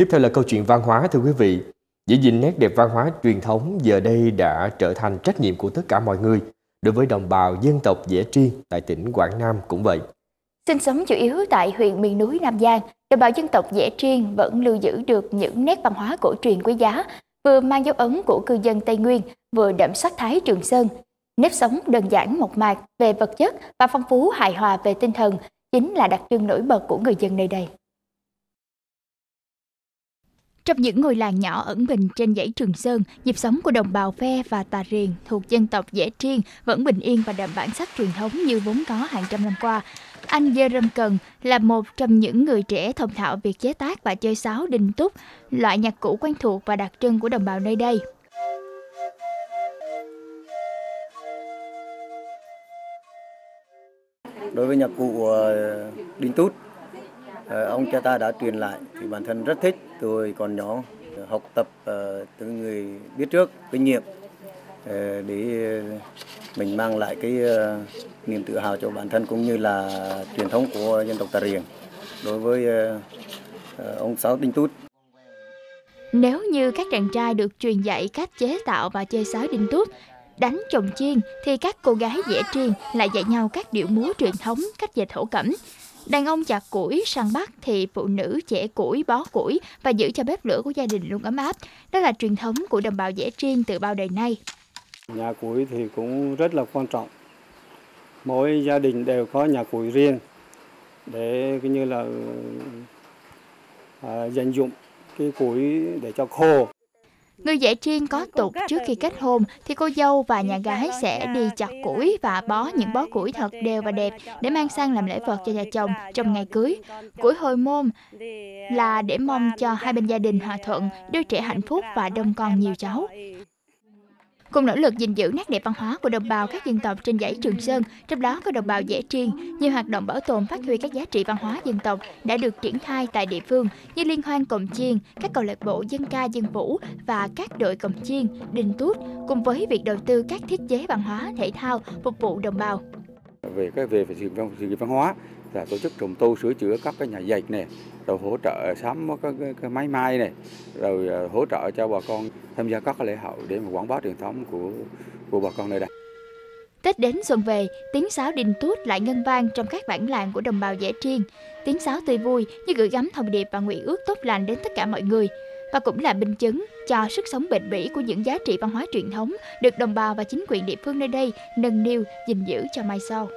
Tiếp theo là câu chuyện văn hóa thưa quý vị. Giữ gìn nét đẹp văn hóa truyền thống giờ đây đã trở thành trách nhiệm của tất cả mọi người. Đối với đồng bào dân tộc Dễ Triên tại tỉnh Quảng Nam cũng vậy. Sinh sống chủ yếu tại huyện miền núi Nam Giang, đồng bào dân tộc Dễ Triên vẫn lưu giữ được những nét văn hóa cổ truyền quý giá, vừa mang dấu ấn của cư dân Tây Nguyên, vừa đậm sắc thái Trường Sơn. Nếp sống đơn giản mộc mạc về vật chất và phong phú hài hòa về tinh thần chính là đặc trưng nổi bật của người dân nơi đây. Trong những ngôi làng nhỏ ẩn mình trên dãy Trường Sơn, nhịp sống của đồng bào Phe và Tà Riền thuộc dân tộc Dễ Triên vẫn bình yên và đậm bản sắc truyền thống như vốn có hàng trăm năm qua. Anh Dê Râm Cần là một trong những người trẻ thông thạo việc chế tác và chơi sáo đinh túc, loại nhạc cụ quen thuộc và đặc trưng của đồng bào nơi đây. Đối với nhạc cụ ờ, đinh tút Ờ, ông cha ta đã truyền lại thì bản thân rất thích tôi còn nhỏ ờ, học tập ờ, từ người biết trước kinh nghiệm để mình mang lại cái niềm tự hào cho bản thân cũng như là truyền thống của dân tộc Tà Riềng đối với ông Sáu Tinh Tút. Nếu như các chàng trai được truyền dạy cách chế tạo và chơi sáo đinh tút, đánh chồng chiên thì các cô gái dễ triền lại dạy nhau các điệu múa truyền thống, cách dệt thổ cẩm. Đàn ông chặt củi, săn bắt thì phụ nữ chẻ củi, bó củi và giữ cho bếp lửa của gia đình luôn ấm áp. Đó là truyền thống của đồng bào dễ triên từ bao đời nay. Nhà củi thì cũng rất là quan trọng. Mỗi gia đình đều có nhà củi riêng để như là à, dành dụng cái củi để cho khô Người dạy chiên có tục trước khi kết hôn thì cô dâu và nhà gái sẽ đi chặt củi và bó những bó củi thật đều và đẹp để mang sang làm lễ vật cho nhà chồng trong ngày cưới. Củi hồi môn là để mong cho hai bên gia đình hòa thuận, đứa trẻ hạnh phúc và đông con nhiều cháu. Cùng nỗ lực gìn giữ nét đẹp văn hóa của đồng bào các dân tộc trên dãy Trường Sơn, trong đó có đồng bào dễ triền. nhiều hoạt động bảo tồn phát huy các giá trị văn hóa dân tộc đã được triển khai tại địa phương như liên hoan cồng chiên, các câu lạc bộ dân ca dân vũ và các đội cồng chiên, đình tút, cùng với việc đầu tư các thiết chế văn hóa thể thao phục vụ đồng bào. Về cái về sự văn, sự văn hóa là tổ chức trùng tu sửa chữa các cái nhà dệt này rồi hỗ trợ sắm cái, cái, cái máy may này rồi ờ, hỗ trợ cho bà con tham gia các cái lễ hội để mà quảng bá truyền thống của của bà con nơi đây Tết đến xuân về, tiếng sáo đình tuốt lại ngân vang trong các bản làng của đồng bào dễ triên. Tiếng sáo tươi vui như gửi gắm thông điệp và nguyện ước tốt lành đến tất cả mọi người. Và cũng là minh chứng cho sức sống bền bỉ của những giá trị văn hóa truyền thống được đồng bào và chính quyền địa phương nơi đây nâng niu, gìn giữ cho mai sau.